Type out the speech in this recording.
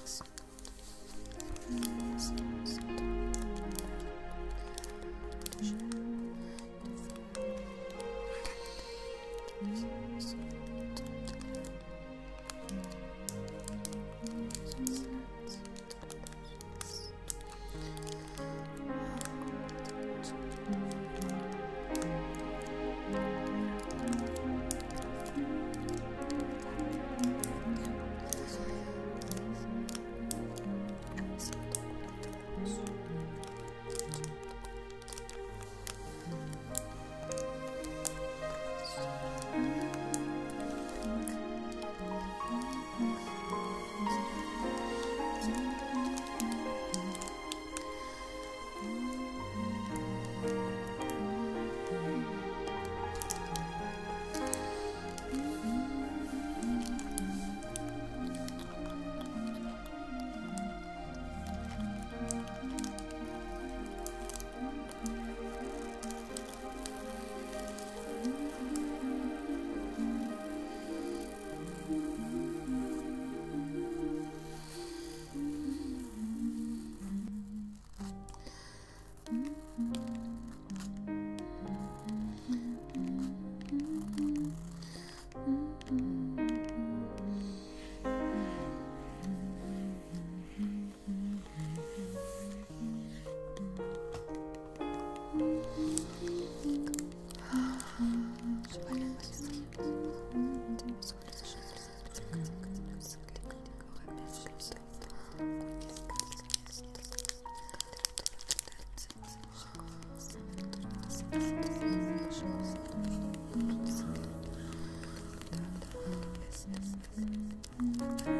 box. Christmas.